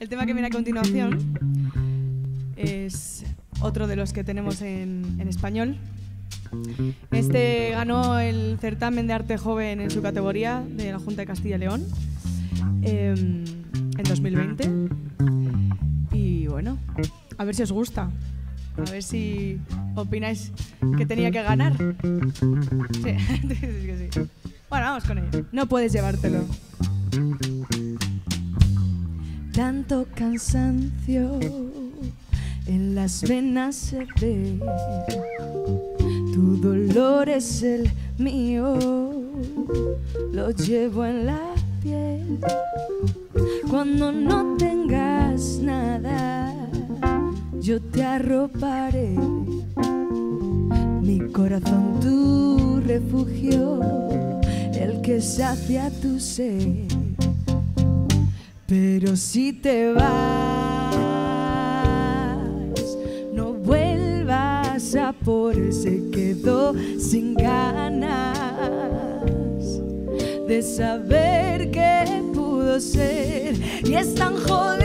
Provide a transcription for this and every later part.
El tema que viene a continuación es otro de los que tenemos en, español. Este ganó el certamen de arte joven en su categoría de la Junta de Castilla y León em, en 2020. Y bueno, a ver si os gusta. A ver si opináis que tenía que ganar. Sí, dices que sí. Bueno, vamos con ello. No puedes llevártelo. Tanto cansancio en las venas se ve. Tu dolor es el mío, lo llevo en la piel. Cuando no tengas nada, yo te arroparé. Mi corazón, tu refugio, el que sacia tu sed. Pero si te vas, no vuelvas a por se quedó sin ganas de saber que pudo ser. Y es tan jodido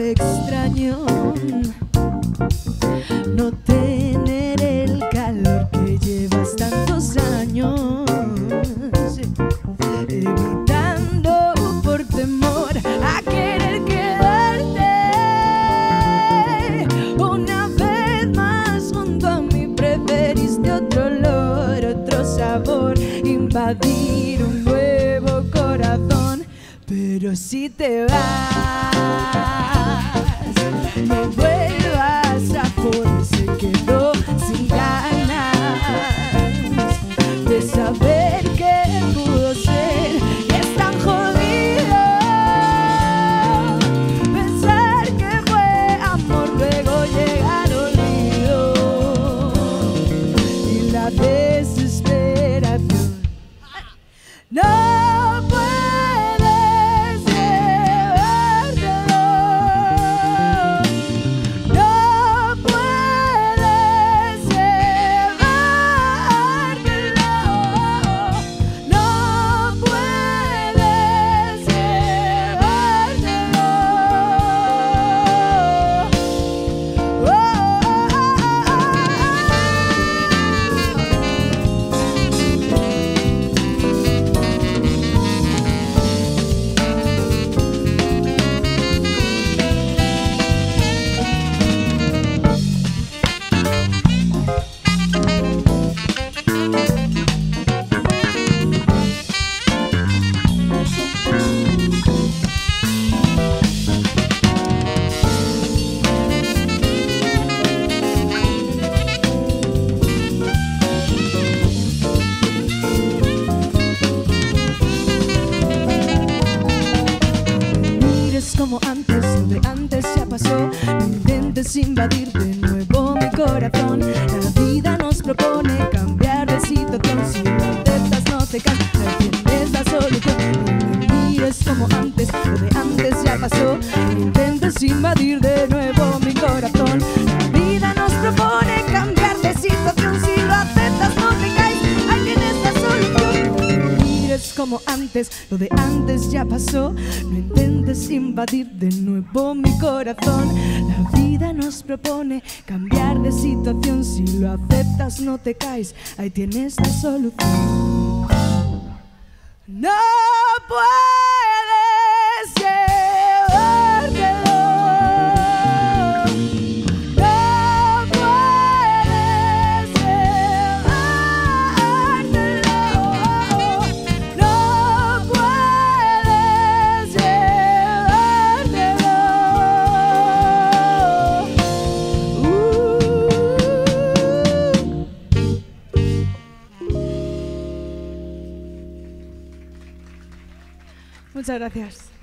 extraño no tener el calor que llevas tantos años evitando por temor a querer quedarte una vez más junto a mí preferiste otro olor otro sabor invadir un nuevo corazón pero si te vas no vuelvas a por se No intentes invadir de nuevo mi corazón. La vida nos propone cambiar de situación. Si lo no te cansas, tienes la solución. No me mires como antes, lo de antes ya pasó. No intentes invadir de nuevo mi corazón. Como antes, lo de antes ya pasó. No intentes invadir de nuevo mi corazón. La vida nos propone cambiar de situación. Si lo aceptas, no te caes. Ahí tienes la solución. No puedes Muchas gracias.